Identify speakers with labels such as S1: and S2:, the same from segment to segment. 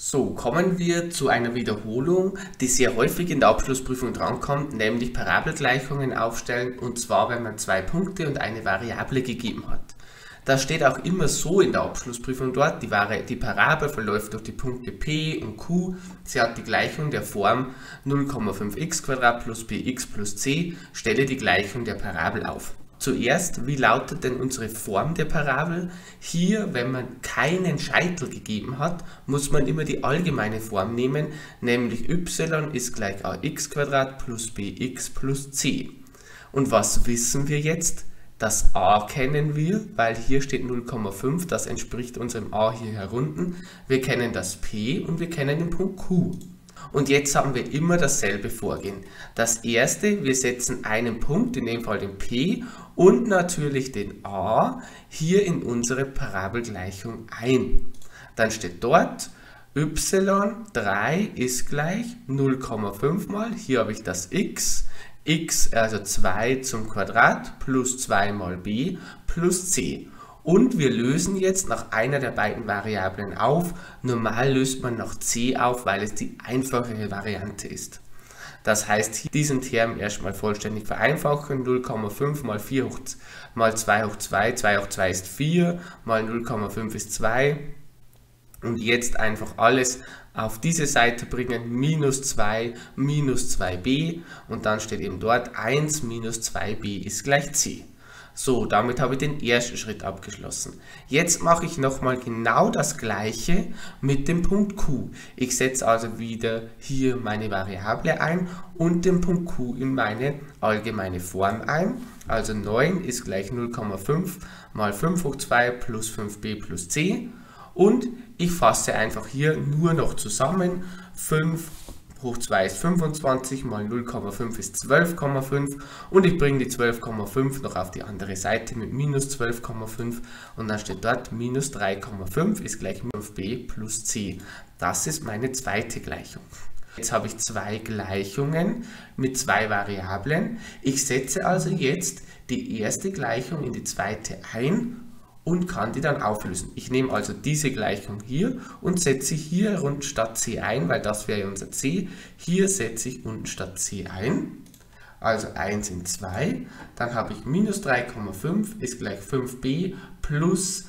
S1: So, kommen wir zu einer Wiederholung, die sehr häufig in der Abschlussprüfung drankommt, nämlich Parabelgleichungen aufstellen, und zwar, wenn man zwei Punkte und eine Variable gegeben hat. Das steht auch immer so in der Abschlussprüfung dort, die, die Parabel verläuft durch die Punkte p und q, sie hat die Gleichung der Form 0,5x plus bx plus c, stelle die Gleichung der Parabel auf. Zuerst, wie lautet denn unsere Form der Parabel? Hier, wenn man keinen Scheitel gegeben hat, muss man immer die allgemeine Form nehmen, nämlich y ist gleich ax plus bx plus c. Und was wissen wir jetzt? Das a kennen wir, weil hier steht 0,5, das entspricht unserem a hier herunten. Wir kennen das p und wir kennen den Punkt q. Und jetzt haben wir immer dasselbe Vorgehen. Das erste, wir setzen einen Punkt, in dem Fall den P und natürlich den A hier in unsere Parabelgleichung ein. Dann steht dort y3 ist gleich 0,5 mal, hier habe ich das x, x also 2 zum Quadrat plus 2 mal b plus c. Und wir lösen jetzt nach einer der beiden Variablen auf. Normal löst man nach c auf, weil es die einfachere Variante ist. Das heißt, diesen Term erstmal vollständig vereinfachen. 0,5 mal 4 hoch, mal 2 hoch 2, 2 hoch 2 ist 4, mal 0,5 ist 2. Und jetzt einfach alles auf diese Seite bringen, minus 2, minus 2b und dann steht eben dort 1 minus 2b ist gleich c. So, damit habe ich den ersten Schritt abgeschlossen. Jetzt mache ich nochmal genau das gleiche mit dem Punkt Q. Ich setze also wieder hier meine Variable ein und den Punkt Q in meine allgemeine Form ein. Also 9 ist gleich 0,5 mal 5 hoch 2 plus 5b plus c. Und ich fasse einfach hier nur noch zusammen 5 hoch 2 ist 25, mal 0,5 ist 12,5 und ich bringe die 12,5 noch auf die andere Seite mit minus 12,5 und dann steht dort minus 3,5 ist gleich 5b plus c. Das ist meine zweite Gleichung. Jetzt habe ich zwei Gleichungen mit zwei Variablen. Ich setze also jetzt die erste Gleichung in die zweite ein und kann die dann auflösen. Ich nehme also diese Gleichung hier und setze hier unten statt c ein, weil das wäre unser c. Hier setze ich unten statt c ein, also 1 in 2. Dann habe ich minus 3,5 ist gleich 5b plus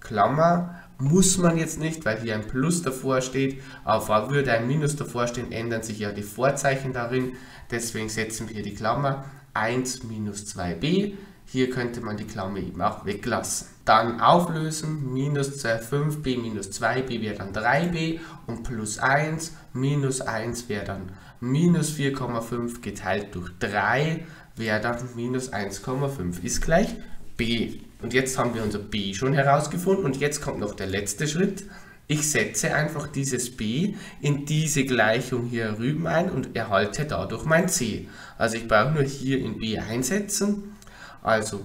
S1: Klammer muss man jetzt nicht, weil hier ein Plus davor steht, aber würde ein Minus davor stehen, ändern sich ja die Vorzeichen darin. Deswegen setzen wir hier die Klammer 1 minus 2b hier könnte man die Klammer eben auch weglassen. Dann auflösen, minus 5b minus 2b wäre dann 3b und plus 1, minus 1 wäre dann minus 4,5 geteilt durch 3 wäre dann minus 1,5 ist gleich b. Und jetzt haben wir unser b schon herausgefunden und jetzt kommt noch der letzte Schritt. Ich setze einfach dieses b in diese Gleichung hier rüben ein und erhalte dadurch mein c. Also ich brauche nur hier in b einsetzen also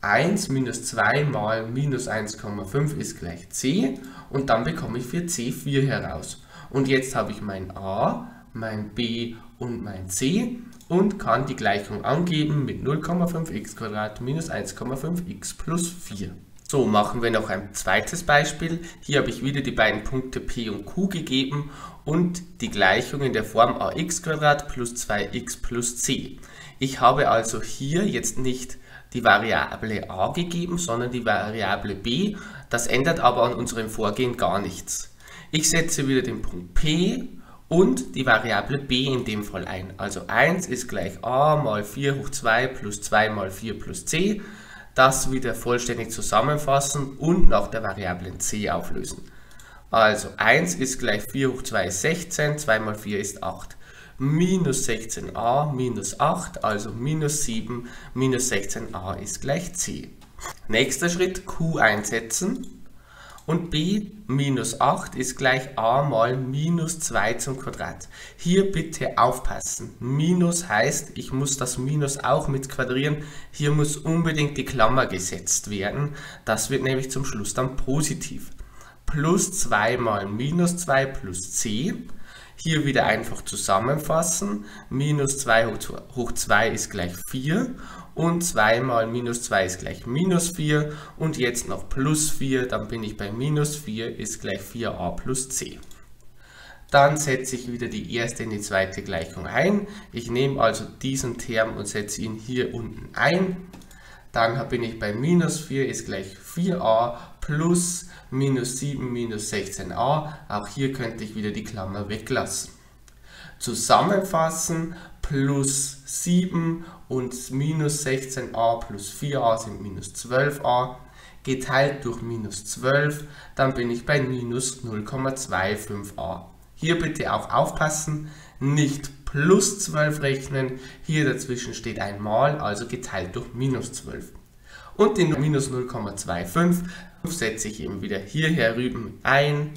S1: 1 minus 2 mal minus 1,5 ist gleich c und dann bekomme ich für c4 heraus. Und jetzt habe ich mein a, mein b und mein c und kann die Gleichung angeben mit 0,5x minus 1,5x plus 4. So, machen wir noch ein zweites Beispiel. Hier habe ich wieder die beiden Punkte p und q gegeben und die Gleichung in der Form ax plus 2x plus c. Ich habe also hier jetzt nicht die Variable a gegeben, sondern die Variable b. Das ändert aber an unserem Vorgehen gar nichts. Ich setze wieder den Punkt p und die Variable b in dem Fall ein. Also 1 ist gleich a mal 4 hoch 2 plus 2 mal 4 plus c. Das wieder vollständig zusammenfassen und nach der Variablen c auflösen. Also 1 ist gleich 4 hoch 2 ist 16, 2 mal 4 ist 8 minus 16a minus 8, also minus 7 minus 16a ist gleich c. Nächster Schritt q einsetzen und b minus 8 ist gleich a mal minus 2 zum Quadrat. Hier bitte aufpassen. Minus heißt, ich muss das Minus auch mit quadrieren. Hier muss unbedingt die Klammer gesetzt werden. Das wird nämlich zum Schluss dann positiv. Plus 2 mal minus 2 plus c hier wieder einfach zusammenfassen. Minus 2 hoch 2 ist gleich 4 und 2 mal minus 2 ist gleich minus 4 und jetzt noch plus 4, dann bin ich bei minus 4 ist gleich 4a plus c. Dann setze ich wieder die erste in die zweite Gleichung ein. Ich nehme also diesen Term und setze ihn hier unten ein. Dann bin ich bei minus 4 ist gleich 4a plus minus 7 minus 16a. Auch hier könnte ich wieder die Klammer weglassen. Zusammenfassen plus 7 und minus 16a plus 4a sind minus 12a geteilt durch minus 12, dann bin ich bei minus 0,25a. Hier bitte auch aufpassen, nicht plus 12 rechnen, hier dazwischen steht ein Mal, also geteilt durch minus 12. Und den minus 0,25 setze ich eben wieder hier herüben ein,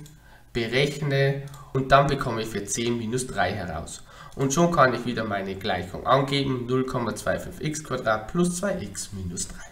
S1: berechne und dann bekomme ich für 10 minus 3 heraus. Und schon kann ich wieder meine Gleichung angeben, 0,25x plus 2x minus 3.